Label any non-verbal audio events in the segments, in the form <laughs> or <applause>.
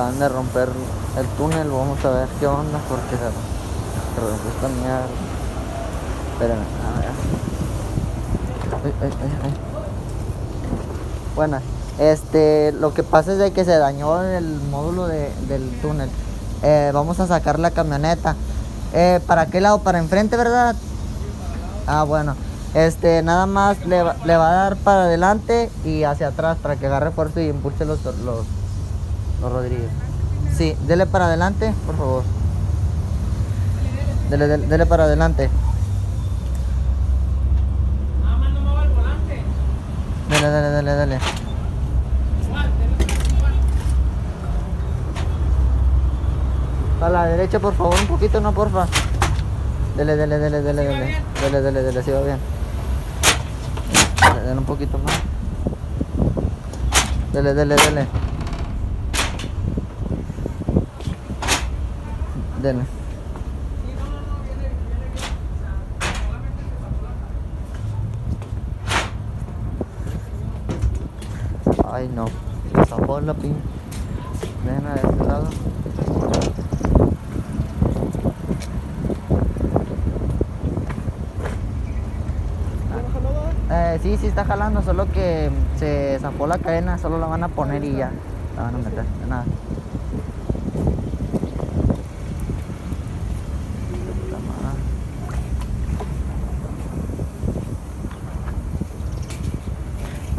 acaban de romper el túnel, vamos a ver qué onda, porque esta mierda. Espérenme, a ver. Bueno, este, lo que pasa es de que se dañó el módulo de- del túnel. Eh, vamos a sacar la camioneta. Eh, ¿Para qué lado? Para enfrente, ¿verdad? Ah, bueno. Este, nada más le, va- le va a dar para adelante y hacia atrás para que agarre fuerza y impulse los, los Rodríguez. Sí, dele para adelante, por favor. Dele, dele, dele para adelante. Dele. Igual, dele, igual. A la derecha, por favor, un poquito, no, porfa. Dele, dele, dele, dele, ¿Sí va dele. Dele, dele, dele, sí va bien. Dele, dele un poquito más. Dele, dele, dele. Dele. Sí, no, no, no, viene, viene bien. O sea, solamente se pasó Ay, no. Se la pin. Ven a este lado. Eh, sí, sí está jalando, solo que se zafó la cadena, solo la van a poner y ya. La van a meter, de nada.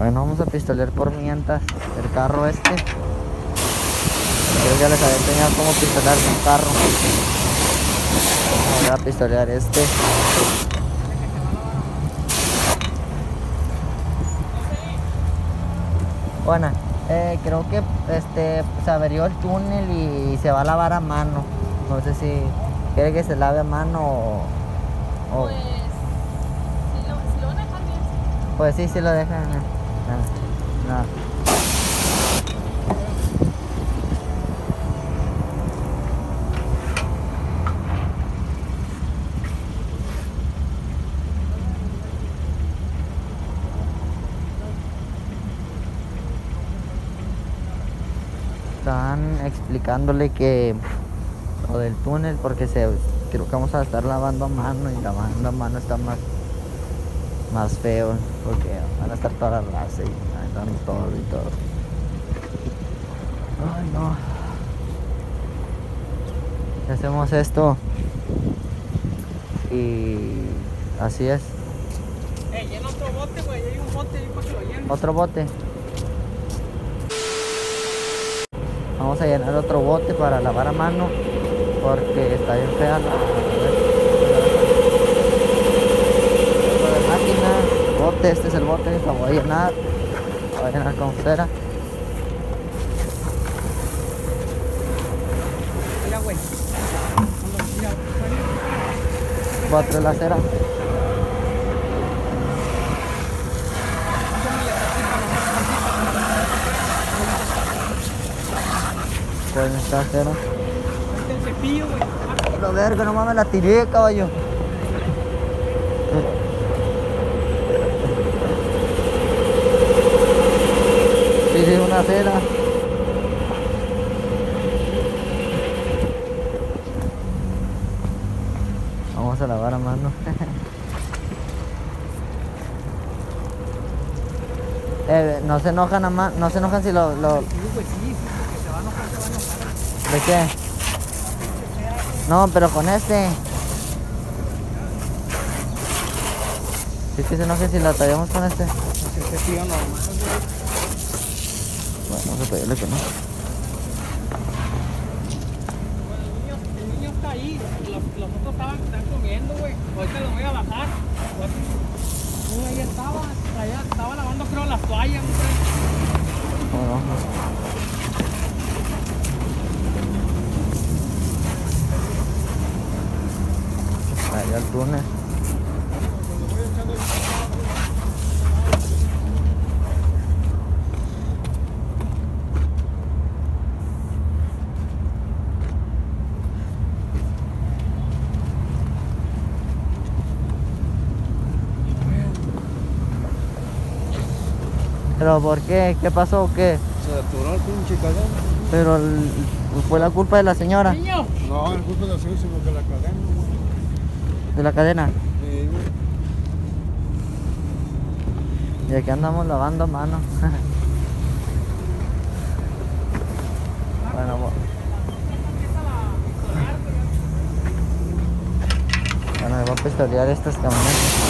Bueno, vamos a pistolear por mientras el carro este. Yo ya les había enseñado cómo pistolear un carro. Voy a pistolear este. Bueno, eh, creo que este se averió el túnel y se va a lavar a mano. No sé si quiere que se lave a mano o. o- Pues, si lo, si lo dejar bien, pues sí, sí lo dejan. Están explicándole que lo del túnel porque se creo que vamos a estar lavando a mano y lavando a mano está más más feo porque van a estar toda la raza y están todo y todo. Ay no. Hacemos esto y así es. Eh, llena otro bote, güey. Hay un bote ahí para que lo llene. Otro bote. Vamos a llenar otro bote para lavar a mano porque está bien fea la Bote, este es el bote, lo voy a llenar. Lo voy a llenar con cera. Mira, güey. Mira, Cuatro de la cera. Pues esta cera. El cepillo, güey. La verga, no mames, la tiré, caballo. Sí, sí, una cera. Vamos a lavar a mano. <laughs> eh, no se enojan a ma- no se enojan si lo, lo Sí, güey, sí, sí, porque se va a enojar, se va a enojar. ¿De qué? No, pero con este. Sí que se enoje si la tallamos con este. Pues. Bueno, vamos a pedirle que no. Bueno, el niño, el niño está Los, otros estaban, comiendo, güey. Ahorita los voy a bajar. Uno ahí estaba, allá, estaba lavando creo las toallas, güey. Allá el túnel. ¿Pero por qué? ¿Qué pasó o qué? Se atoró el pinche cadena. Pero el- fue la culpa de la señora, Niño, No, el culpa de la señora, sino que la cadena, güey. de la cadena. Sí, güey. Y aquí andamos lavando a mano. bueno, bueno, me voy a pistolear estas camionetas.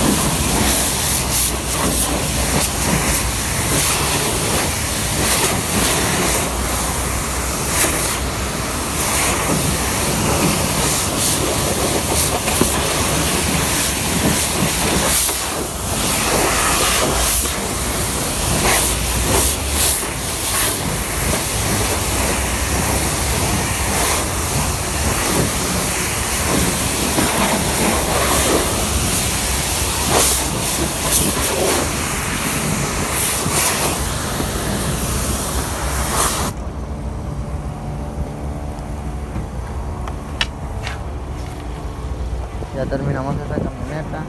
Ya terminamos esa camioneta.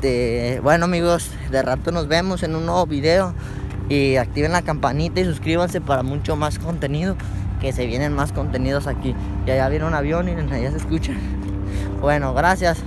De- bueno amigos, de rato nos vemos en un nuevo video. Y activen la campanita y suscríbanse para mucho más contenido. Que se vienen más contenidos aquí. Y allá viene un avión y allá se escucha. Bueno, gracias.